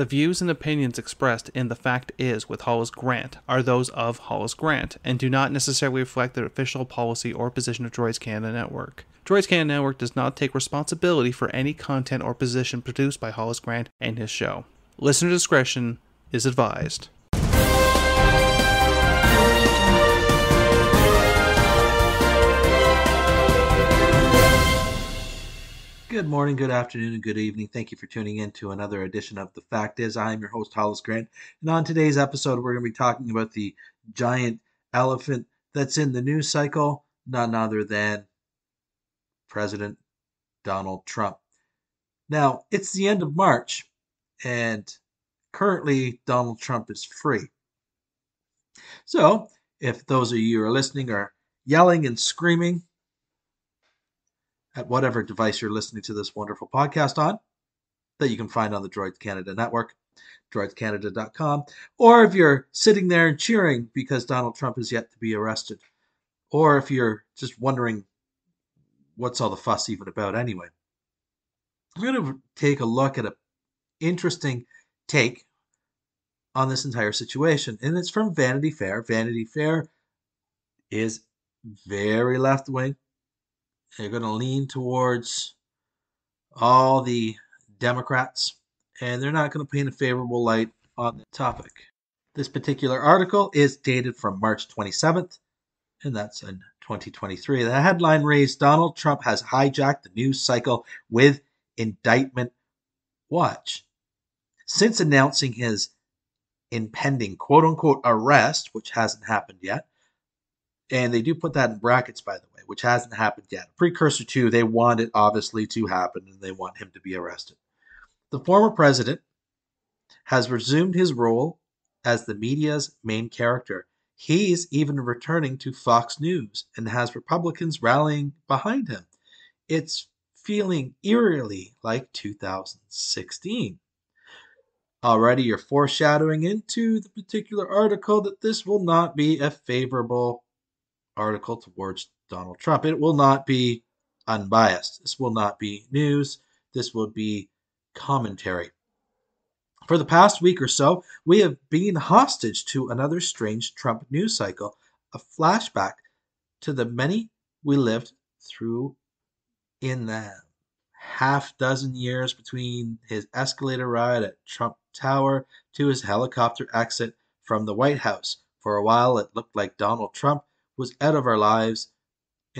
The views and opinions expressed in The Fact Is with Hollis Grant are those of Hollis Grant and do not necessarily reflect the official policy or position of Droids Canada Network. Droids Canada Network does not take responsibility for any content or position produced by Hollis Grant and his show. Listener discretion is advised. Good morning, good afternoon, and good evening. Thank you for tuning in to another edition of The Fact Is. I'm your host, Hollis Grant. And on today's episode, we're going to be talking about the giant elephant that's in the news cycle, none other than President Donald Trump. Now, it's the end of March, and currently Donald Trump is free. So, if those of you who are listening are yelling and screaming, at whatever device you're listening to this wonderful podcast on, that you can find on the Droids Canada Network, droidscanada.com, or if you're sitting there and cheering because Donald Trump is yet to be arrested, or if you're just wondering what's all the fuss even about anyway. I'm going to take a look at an interesting take on this entire situation, and it's from Vanity Fair. Vanity Fair is very left wing they're going to lean towards all the Democrats, and they're not going to paint a favorable light on the topic. This particular article is dated from March 27th, and that's in 2023. The headline reads Donald Trump has hijacked the news cycle with indictment watch. Since announcing his impending quote unquote arrest, which hasn't happened yet, and they do put that in brackets, by the way, which hasn't happened yet. Precursor to, they want it obviously to happen and they want him to be arrested. The former president has resumed his role as the media's main character. He's even returning to Fox News and has Republicans rallying behind him. It's feeling eerily like 2016. Already, you're foreshadowing into the particular article that this will not be a favorable article towards Donald Trump. It will not be unbiased. This will not be news. This will be commentary. For the past week or so, we have been hostage to another strange Trump news cycle, a flashback to the many we lived through in the half dozen years between his escalator ride at Trump Tower to his helicopter exit from the White House. For a while, it looked like Donald Trump was out of our lives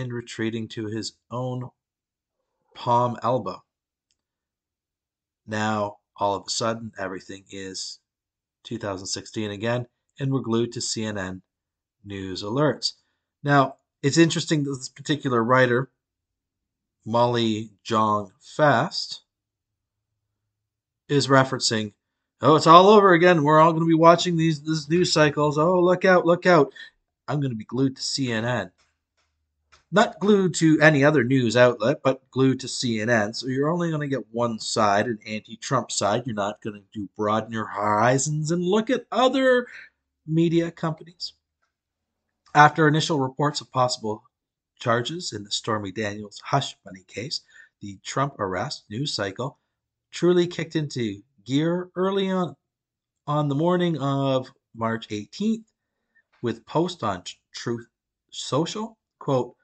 and retreating to his own palm Elba. Now, all of a sudden, everything is 2016 again, and we're glued to CNN news alerts. Now, it's interesting that this particular writer, Molly Jong-Fast, is referencing, oh, it's all over again. We're all going to be watching these, these news cycles. Oh, look out, look out. I'm going to be glued to CNN. Not glued to any other news outlet, but glued to CNN. So you're only going to get one side, an anti Trump side. You're not going to broaden your horizons and look at other media companies. After initial reports of possible charges in the Stormy Daniels hush money case, the Trump arrest news cycle truly kicked into gear early on on the morning of March 18th with post on Truth Social, quote,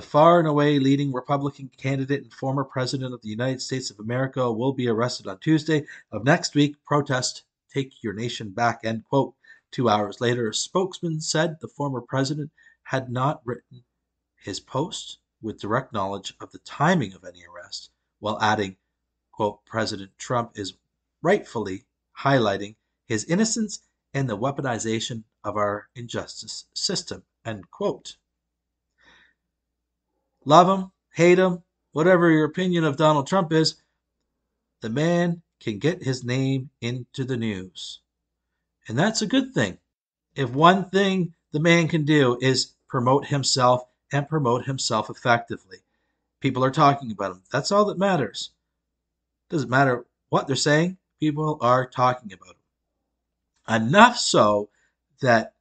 the far and away leading Republican candidate and former President of the United States of America will be arrested on Tuesday of next week. Protest, take your nation back, end quote. Two hours later, a spokesman said the former president had not written his post with direct knowledge of the timing of any arrest, while adding, quote, President Trump is rightfully highlighting his innocence and the weaponization of our injustice system. End quote. Love him, hate him, whatever your opinion of Donald Trump is, the man can get his name into the news. And that's a good thing. If one thing the man can do is promote himself and promote himself effectively, people are talking about him. That's all that matters. Doesn't matter what they're saying, people are talking about him. Enough so that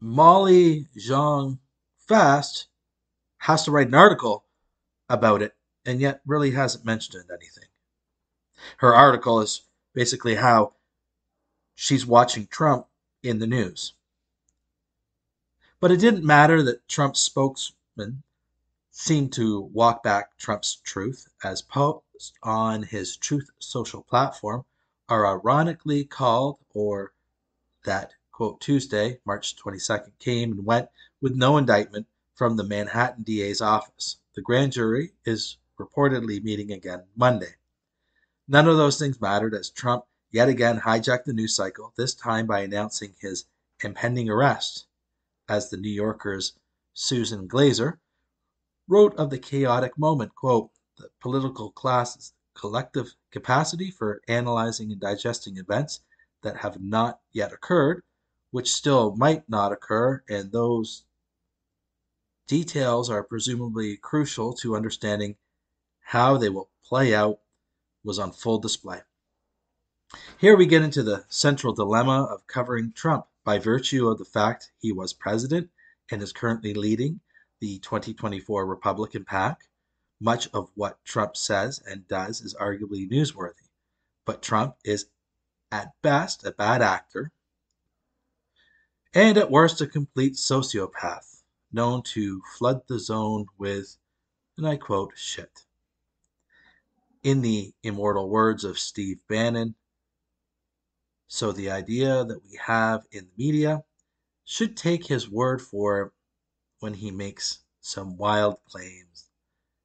Molly Jong Fast has to write an article about it and yet really hasn't mentioned anything. Her article is basically how she's watching Trump in the news. But it didn't matter that Trump's spokesman seemed to walk back Trump's truth, as posts on his Truth Social platform are ironically called, or that, quote, Tuesday, March 22nd, came and went with no indictment from the Manhattan DA's office. The grand jury is reportedly meeting again Monday. None of those things mattered as Trump yet again hijacked the news cycle, this time by announcing his impending arrest. As the New Yorker's Susan Glasser wrote of the chaotic moment, quote, the political class's collective capacity for analyzing and digesting events that have not yet occurred, which still might not occur, and those details are presumably crucial to understanding how they will play out, was on full display. Here we get into the central dilemma of covering Trump by virtue of the fact he was president and is currently leading the 2024 Republican pack. Much of what Trump says and does is arguably newsworthy, but Trump is at best a bad actor and at worst a complete sociopath, known to flood the zone with, and I quote, shit. In the immortal words of Steve Bannon, so the idea that we have in the media should take his word for when he makes some wild claims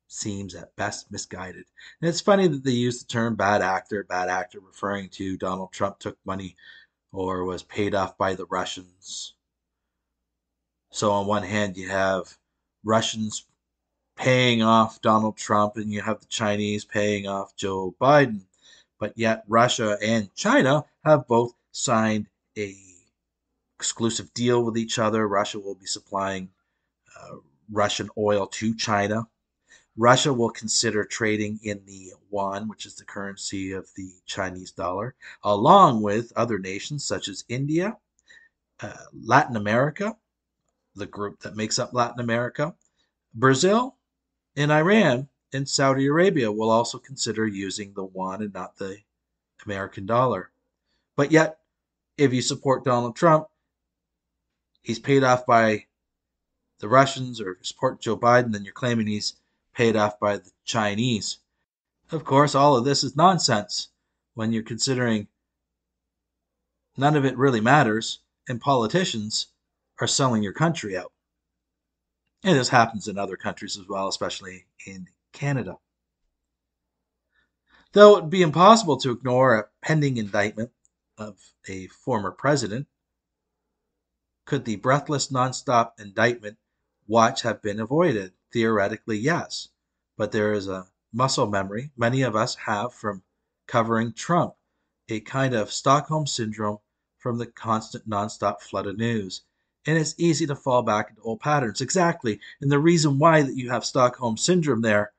seems at best misguided. And it's funny that they use the term bad actor, bad actor referring to Donald Trump took money or was paid off by the Russians. So on one hand you have Russians paying off Donald Trump and you have the Chinese paying off Joe Biden. But yet Russia and China have both signed a exclusive deal with each other. Russia will be supplying uh, Russian oil to China. Russia will consider trading in the yuan, which is the currency of the Chinese dollar, along with other nations such as India, uh, Latin America, the group that makes up Latin America, Brazil, and Iran and Saudi Arabia will also consider using the yuan and not the American dollar. But yet, if you support Donald Trump, he's paid off by the Russians or support Joe Biden, then you're claiming he's paid off by the Chinese. Of course, all of this is nonsense when you're considering none of it really matters and politicians are selling your country out. And this happens in other countries as well, especially in Canada. Though it would be impossible to ignore a pending indictment of a former president, could the breathless nonstop indictment watch have been avoided? Theoretically, yes. But there is a muscle memory many of us have from covering Trump, a kind of Stockholm syndrome from the constant nonstop flood of news. And it's easy to fall back into old patterns. Exactly. And the reason why that you have Stockholm syndrome there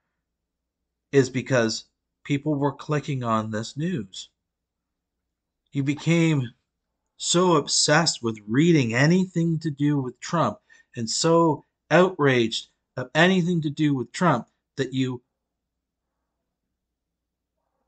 is because people were clicking on this news. You became so obsessed with reading anything to do with Trump and so outraged of anything to do with Trump that you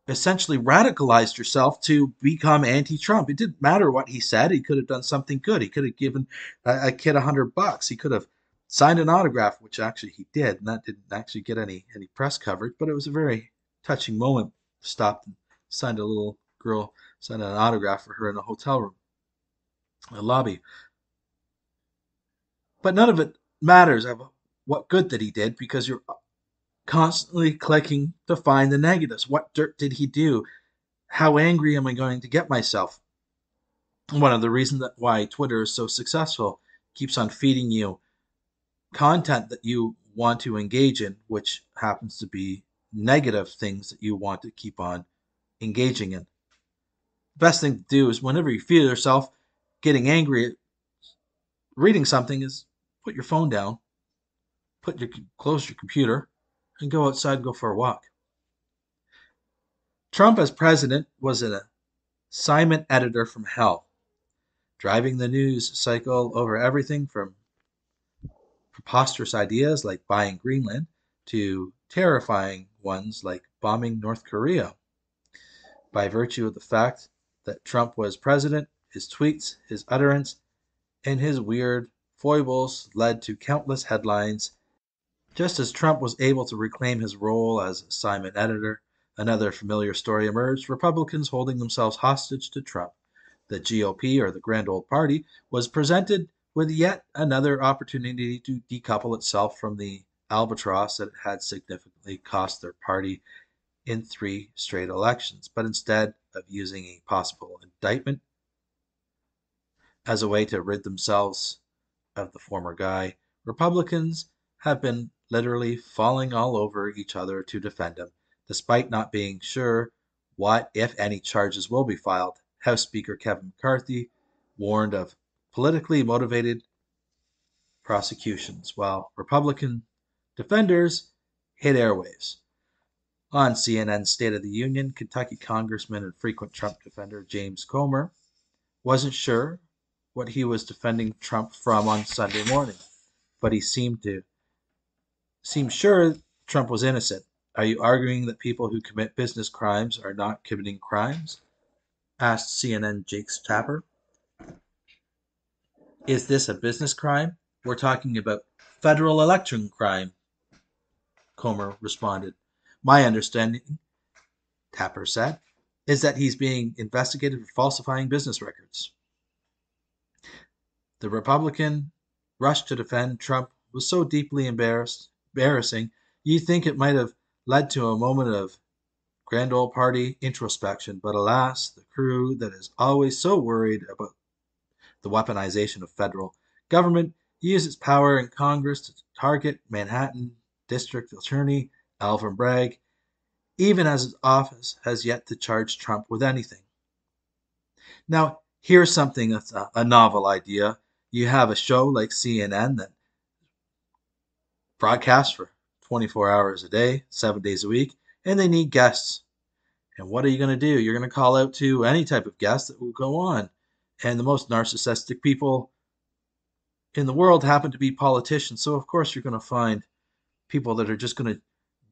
essentially radicalized yourself to become anti-Trump. It didn't matter what he said. He could have done something good. He could have given a, a kid a hundred bucks. He could have signed an autograph, which actually he did, and that didn't actually get any any press coverage. But it was a very touching moment. Stopped and signed a little girl, signed an autograph for her in a hotel room, a lobby. But none of it matters of what good that he did because you're constantly clicking to find the negatives. What dirt did he do? How angry am I going to get myself? One of the reasons that why Twitter is so successful keeps on feeding you content that you want to engage in, which happens to be negative things that you want to keep on engaging in. The best thing to do is whenever you feel yourself getting angry at reading something is put your phone down, put your close your computer, and go outside and go for a walk. Trump, as president, was an assignment editor from hell, driving the news cycle over everything from preposterous ideas like buying Greenland to terrifying ones like bombing North Korea. by virtue of the fact that Trump was president, his tweets, his utterance, and his weird foibles led to countless headlines. Just as Trump was able to reclaim his role as assignment editor, another familiar story emerged Republicans holding themselves hostage to Trump. The GOP, or the Grand Old Party, was presented with yet another opportunity to decouple itself from the albatross that had significantly cost their party in three straight elections. But instead of using a possible indictment as a way to rid themselves of the former guy, Republicans have been literally falling all over each other to defend him, despite not being sure what, if any, charges will be filed. House Speaker Kevin McCarthy warned of politically motivated prosecutions, while Republican defenders hit airwaves. On CNN's State of the Union, Kentucky Congressman and frequent Trump defender James Comer wasn't sure what he was defending Trump from on Sunday morning, but he seemed to seem sure Trump was innocent. Are you arguing that people who commit business crimes are not committing crimes? asked CNN Jake Tapper. Is this a business crime? We're talking about federal election crime, Comer responded. My understanding, Tapper said, is that he's being investigated for falsifying business records. The Republican rush to defend Trump was so deeply embarrassed, embarrassing, you'd think it might have led to a moment of grand old party introspection, but alas, the crew that is always so worried about the weaponization of federal government used its power in Congress to target Manhattan District Attorney Alvin Bragg, even as his office has yet to charge Trump with anything. Now, here's something that's a, a novel idea. You have a show like CNN that broadcasts for 24 hours a day, seven days a week, and they need guests. And what are you going to do? You're going to call out to any type of guest that will go on. And the most narcissistic people in the world happen to be politicians. So, of course, you're going to find people that are just going to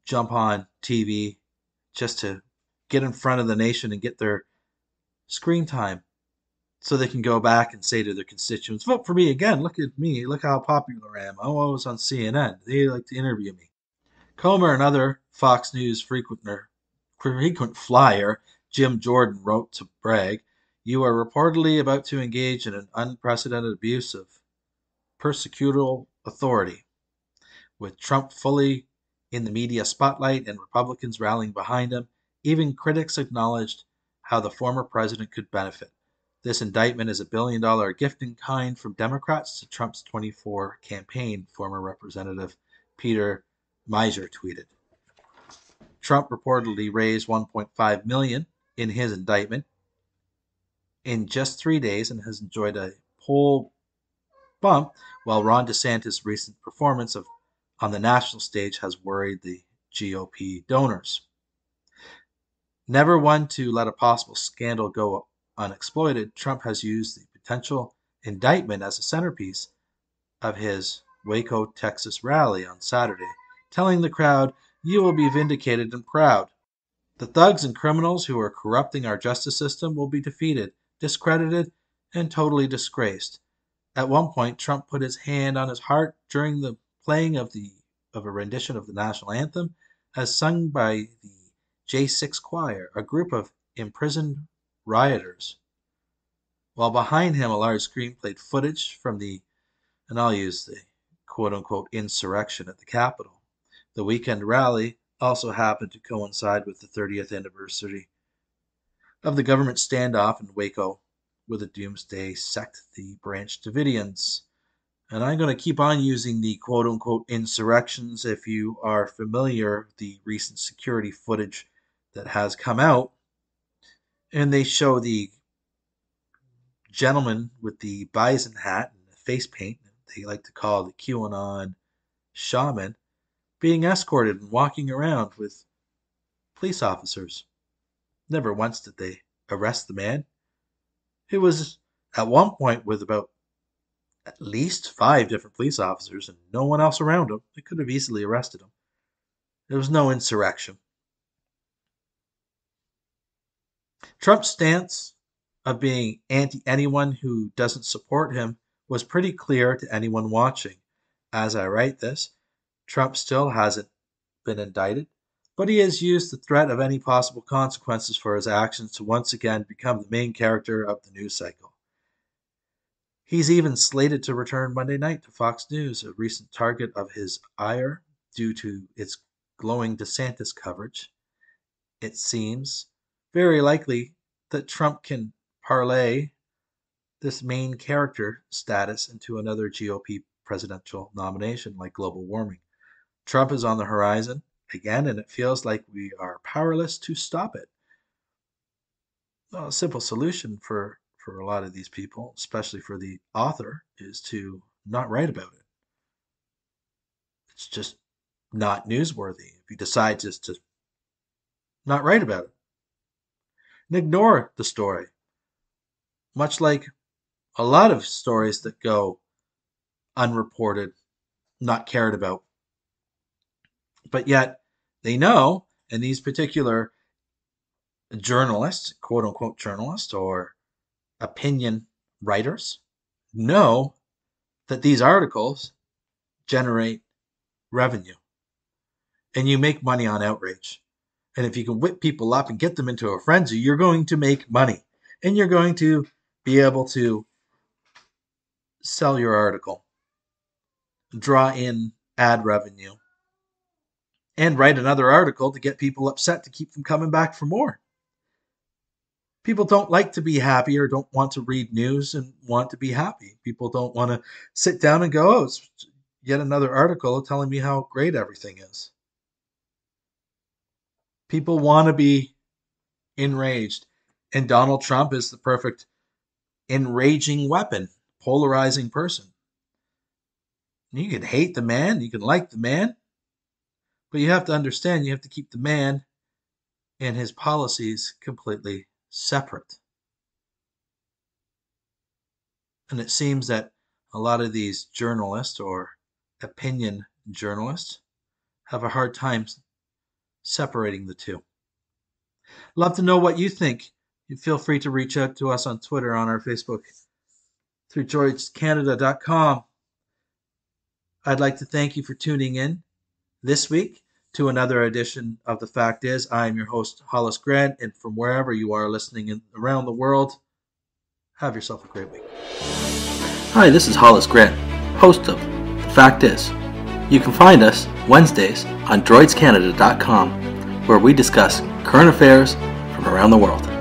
jump on TV just to get in front of the nation and get their screen time so they can go back and say to their constituents, vote for me again. Look at me. Look how popular I am. Oh, I was on CNN. They like to interview me. Comer, another Fox News frequenter, frequent flyer, Jim Jordan, wrote to Bragg, You are reportedly about to engage in an unprecedented abuse of persecutorial authority. With Trump fully in the media spotlight and Republicans rallying behind him, even critics acknowledged how the former president could benefit. This indictment is a billion dollar gift in kind from Democrats to Trump's 24 campaign, former Representative Peter Meijer tweeted. Trump reportedly raised 1.5 million in his indictment in just 3 days and has enjoyed a poll bump while Ron DeSantis' recent performance of on the national stage has worried the GOP donors. Never one to let a possible scandal go unexploited, Trump has used the potential indictment as a centerpiece of his Waco, Texas rally on Saturday, telling the crowd, You will be vindicated and proud. The thugs and criminals who are corrupting our justice system will be defeated, discredited, and totally disgraced. At one point, Trump put his hand on his heart during the playing of the of a rendition of the national anthem as sung by the J6 Choir, a group of imprisoned rioters. While behind him, a large screen played footage from the, and I'll use the quote unquote insurrection at the Capitol. The weekend rally also happened to coincide with the 30th anniversary of the government standoff in Waco, where the Doomsday sect, the Branch Davidians, and I'm going to keep on using the quote unquote insurrections. If you are familiar, with the recent security footage that has come out, and they show the gentleman with the bison hat and the face paint, they like to call the QAnon shaman, being escorted and walking around with police officers. Never once did they arrest the man, who was at one point with about at least five different police officers and no one else around him. They could have easily arrested him. There was no insurrection. Trump's stance of being anti anyone who doesn't support him was pretty clear to anyone watching. As I write this, Trump still hasn't been indicted, but he has used the threat of any possible consequences for his actions to once again become the main character of the news cycle. He's even slated to return Monday night to Fox News, a recent target of his ire due to its glowing DeSantis coverage. It seems very likely that Trump can parlay this main character status into another GOP presidential nomination like global warming. Trump is on the horizon again, and it feels like we are powerless to stop it. Well, a simple solution for, for a lot of these people, especially for the author, is to not write about it. It's just not newsworthy if you decide just to not write about it and ignore the story. Much like a lot of stories that go unreported, not cared about. But yet they know, and these particular journalists, quote unquote journalists or opinion writers, know that these articles generate revenue and you make money on outrage. And if you can whip people up and get them into a frenzy, you're going to make money and you're going to be able to sell your article, draw in ad revenue, and write another article to get people upset to keep them coming back for more. People don't like to be happy or don't want to read news and want to be happy. People don't want to sit down and go, oh, it's yet another article telling me how great everything is. People want to be enraged. And Donald Trump is the perfect enraging weapon, polarizing person. You can hate the man, you can like the man, but you have to understand you have to keep the man and his policies completely separate. And it seems that a lot of these journalists or opinion journalists have a hard time separating the two. Love to know what you think. You feel free to reach out to us on Twitter, on our Facebook, through droidscanada.com. I'd like to thank you for tuning in this week to another edition of The Fact Is. I am your host, Hollis Grant, and from wherever you are listening in, around the world, have yourself a great week. Hi, this is Hollis Grant, host of The Fact Is. You can find us Wednesdays on droidscanada.com, where we discuss current affairs from around the world.